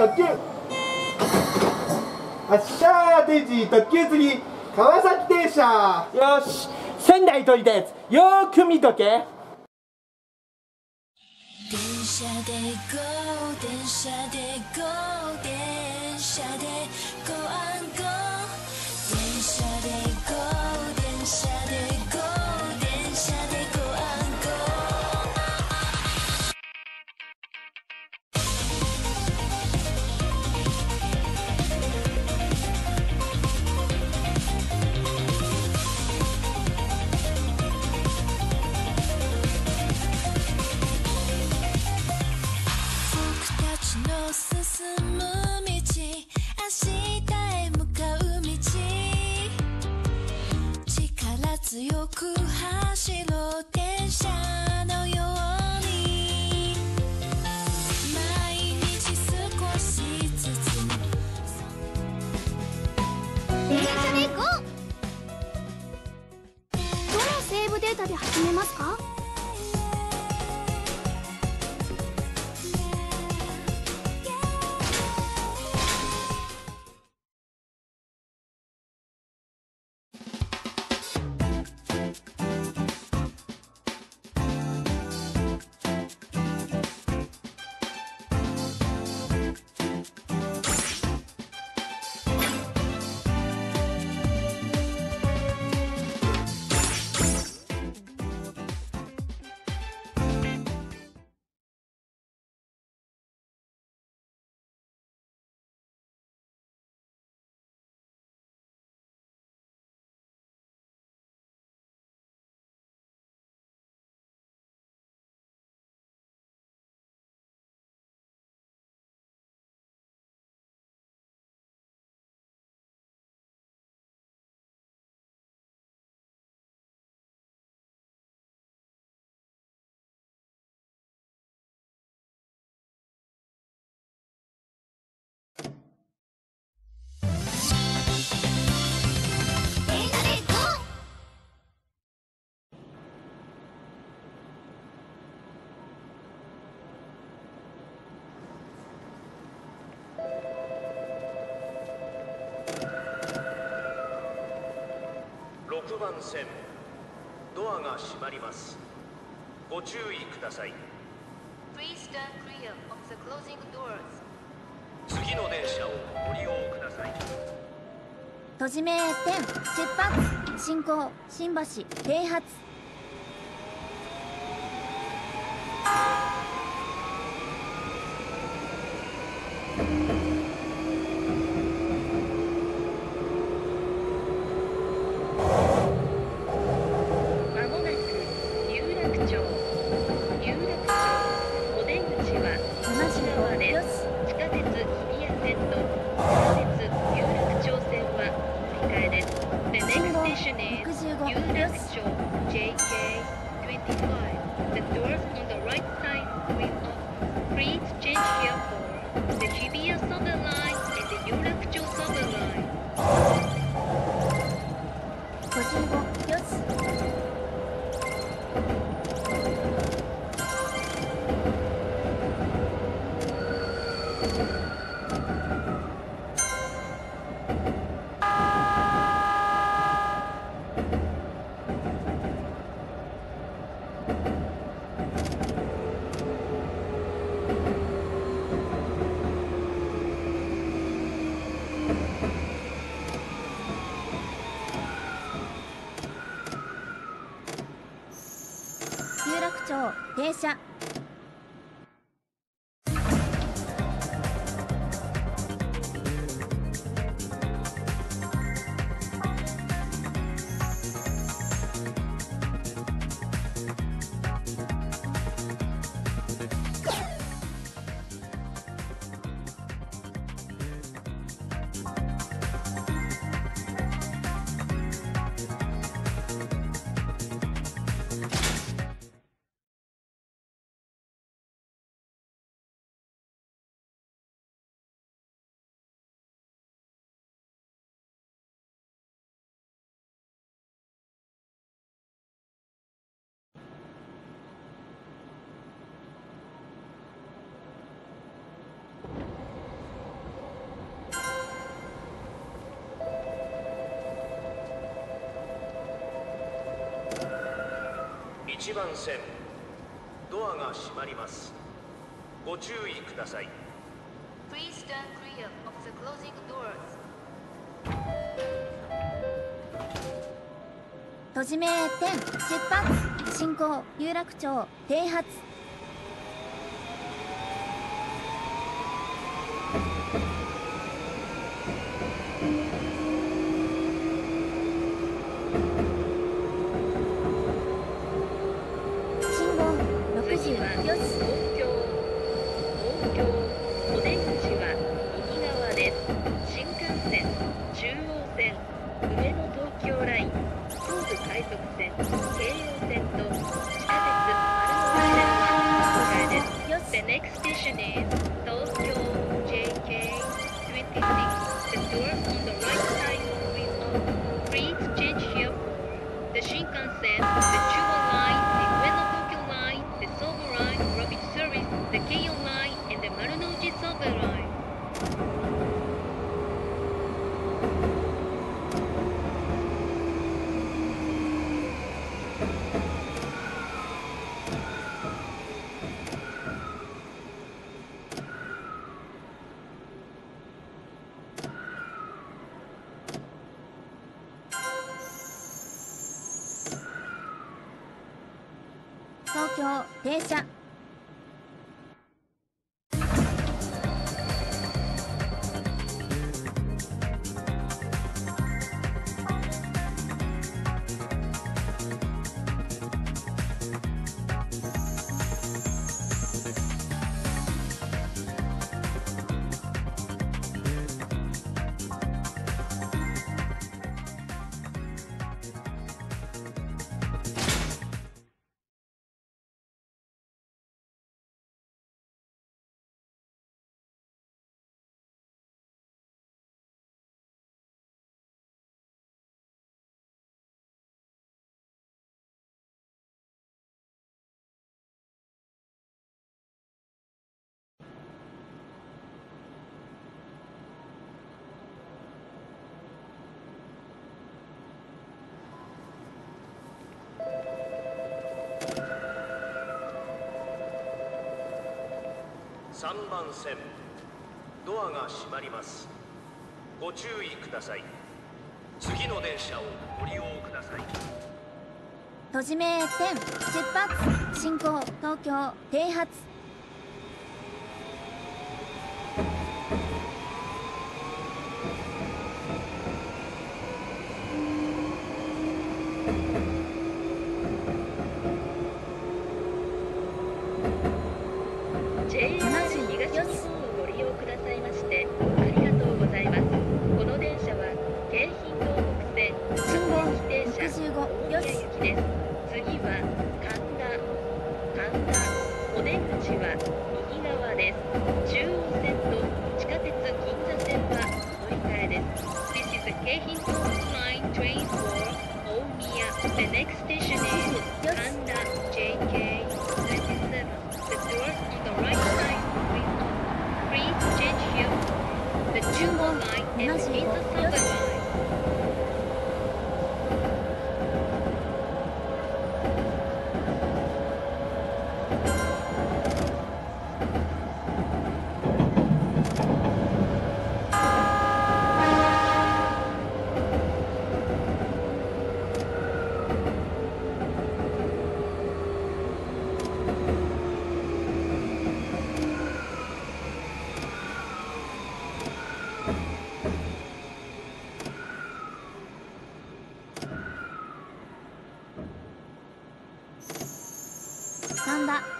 特急発車定時特急次川崎停車。よし。仙台取りたやつよーく見とけ。電車でこう電車で GO 電で始めますか？番線ドアが閉まります。ご注意ください。Please stand clear of the closing doors. 次の電車をご利用ください。閉じ目点出発進行新橋停発 JK25. The doors on the right side will open. Please change here for the GBS on the line. 停車。1番線ドアが閉まりますご注意ください Please stand clear of the closing doors 閉じ目点出発進行有楽町停発 sunset. 東京停車3番線。ドアが閉まります。ご注意ください。次の電車をご利用ください。閉じ目10出発進行東京停発。15です次は。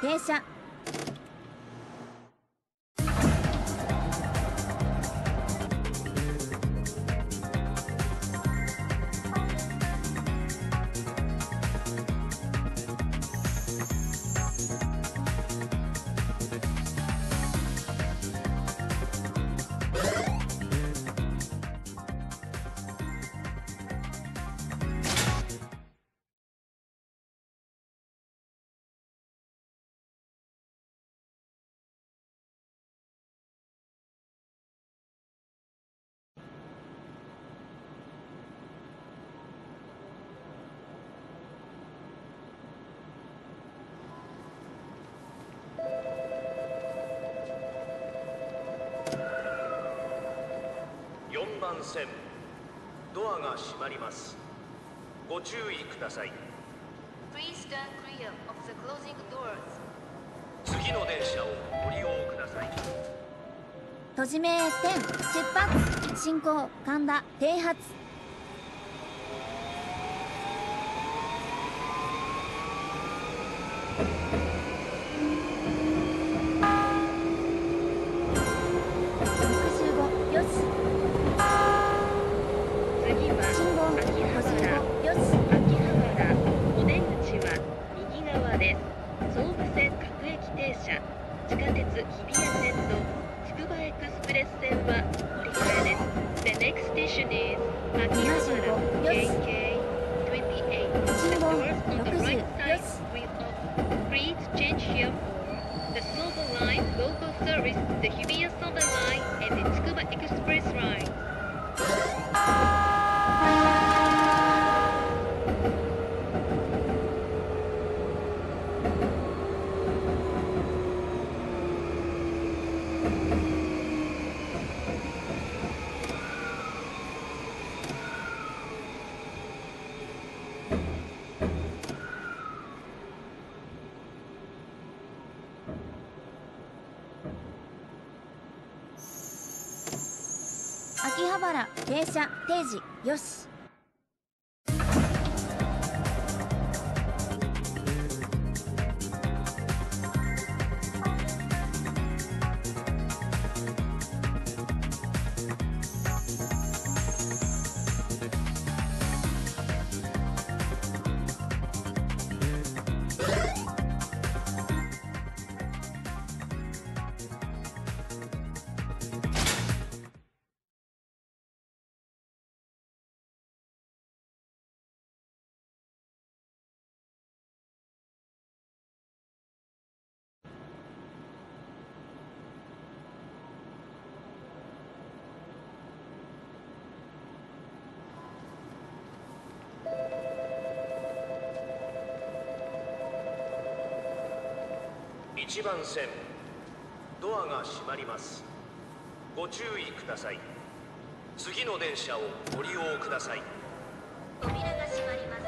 停車。線。ドアが閉まります。ご注意ください.次の電車をご利用ください。閉じ目点出発進行神田停発 The Hubie is still. 秋葉原停車定時よし。1番線。ドアが閉まります。ご注意ください。次の電車をご利用ください。扉が閉まります。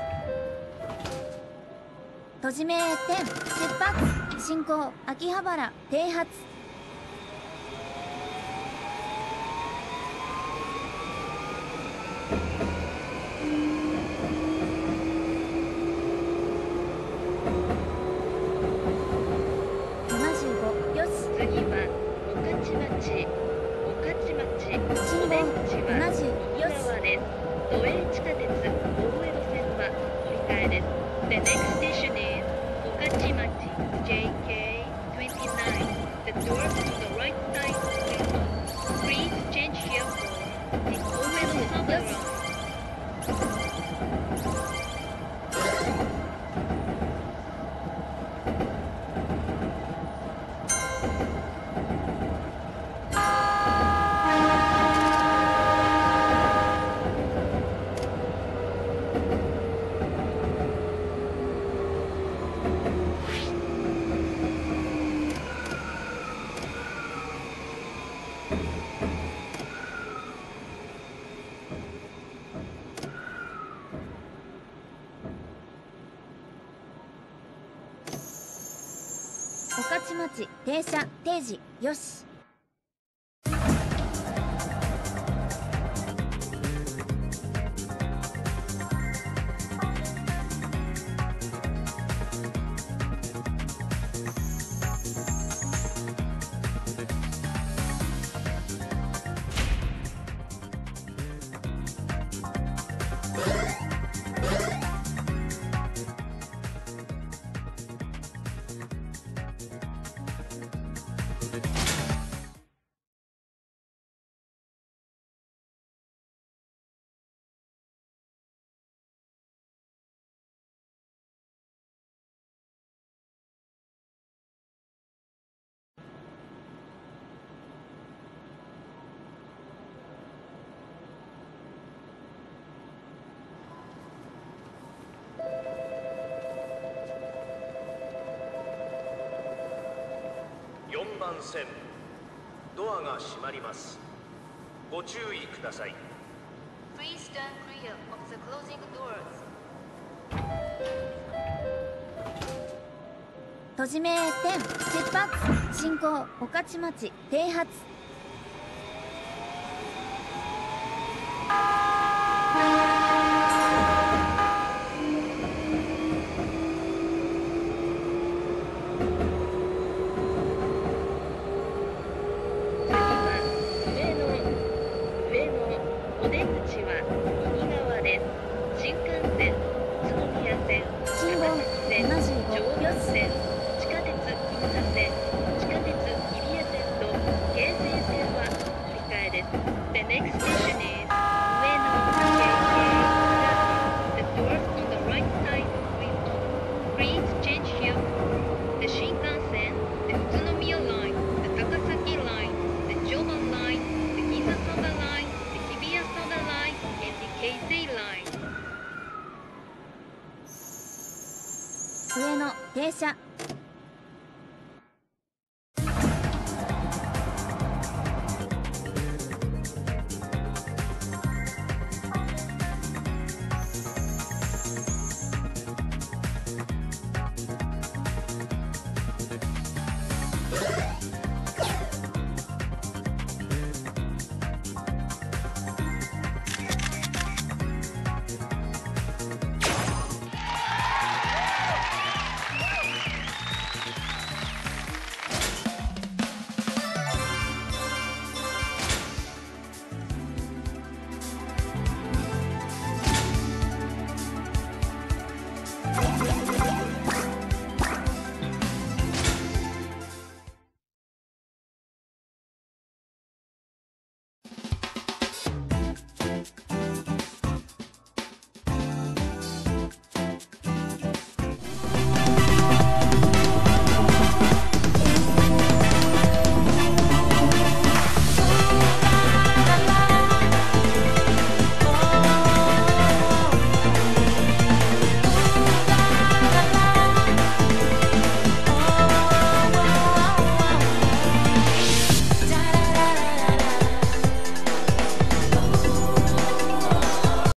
閉じ目点出発進行秋葉原停発。乗り換えです The next 御徒町停車定時よし。線ドアが閉まりますご注意ください Please stand clear of the closing doors 閉じ目10出発進行御徒町停発